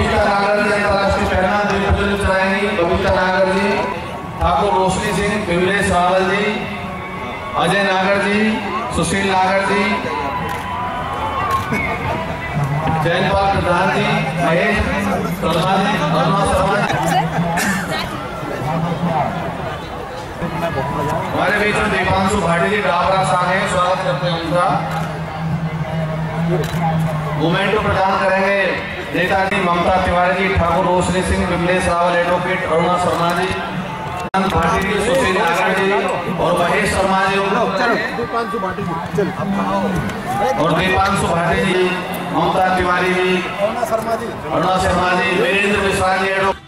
बबीता नागर जी अंतर्राष्ट्रीय पहला द्विभुजन चलाएँगी बबीता नागर जी। ठाकुर रोशनी सिंह विमलेश रावल जी, अजय नागर जी, सुशील नागर जी जयपाल प्रधान जी, महेश शर्मा जी अरुणा शर्मा हमारे बीच में दीपांशु भाटी जी डाबरा साहब हैं, स्वागत करते हैं उनका। मोमेंटो प्रदान करेंगे। नेताजी ममता तिवारी जी ठाकुर रोशनी सिंह विमलेश रावल एडवोकेट अरुणा शर्मा जी भाटी जी सुशील नागर जी और महेश शर्मा जी भाटी जी और दीपांशु भाटी जी ममता तिवारी जी अरुणा शर्मा जी अरुणा शर्मा जी वीरेंद्र मिश्रा जी एडवोकेट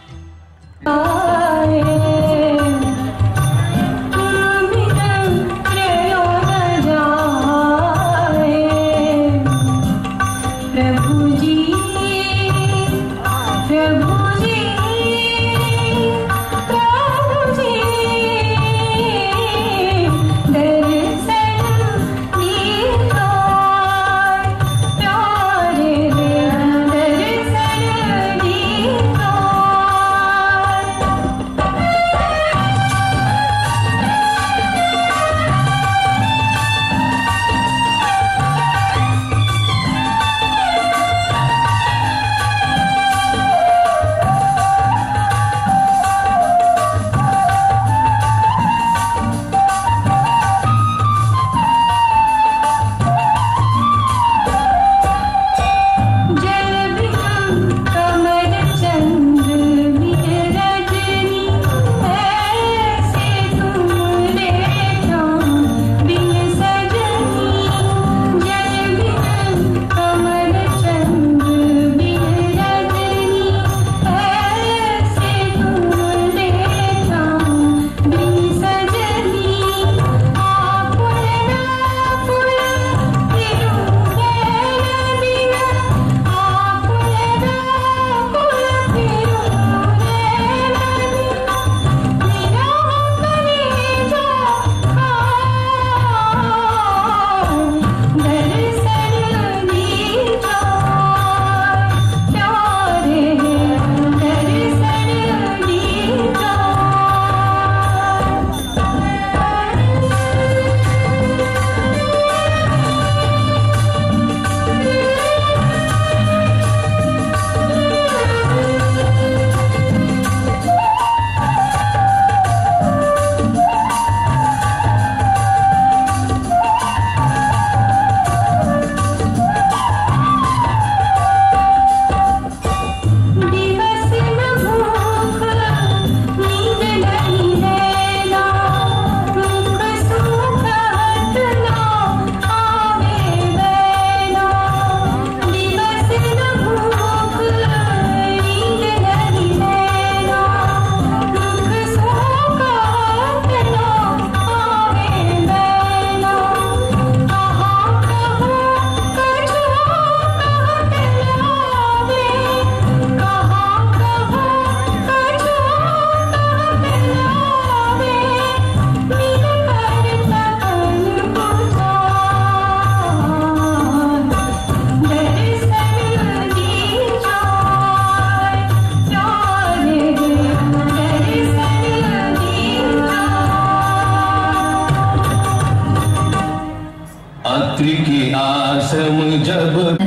अत्रि की आश्रम जब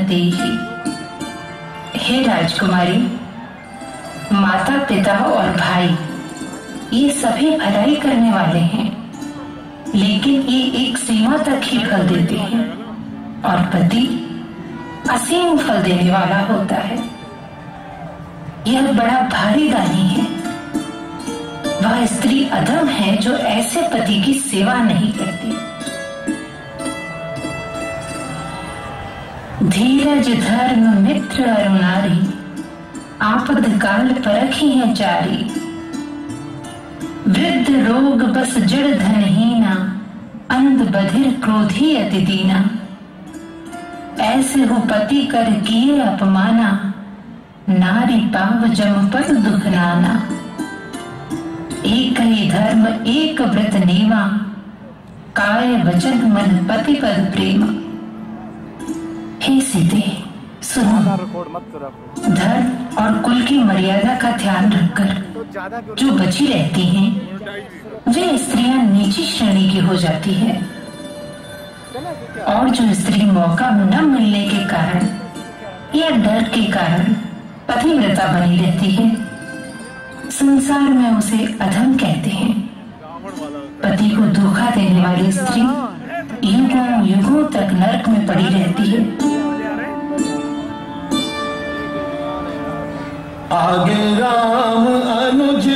हे राजकुमारी माता पिता और भाई, ये सभी भलाई करने वाले हैं, लेकिन ये एक सीमा तक ही फल देते हैं और पति असीम फल देने वाला होता है। यह बड़ा भारी दानी है। वह स्त्री अधम है जो ऐसे पति की सेवा नहीं करती। धीरज, धर्म, मित्र, अरुणारी, आपद काल परखी है चारी। वृद्ध रोग बस जड़ धनहीना अंध बधिर क्रोधी अति दीना। ऐसे हो पति कर किए अपमाना, नारी पाव जम पद दुख नाना। एक ही धर्म, एक व्रत नेवा, काय वचन मन पति पद प्रेम। सीते सुनो। और कुल की मर्यादा का ध्यान रखकर जो बची रहती हैं, वे स्त्रियाँ नीची श्रेणी की हो जाती है। और जो स्त्री मौका न मिलने के कारण या डर के कारण पतिव्रता बनी रहती है, संसार में उसे अधम कहते हैं। पति को धोखा देने वाली स्त्री युगों युगों तक नरक में पड़ी रहती है। आगे राम अनुज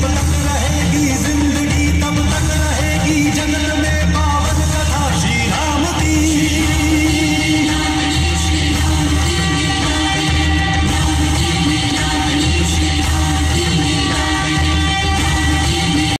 never.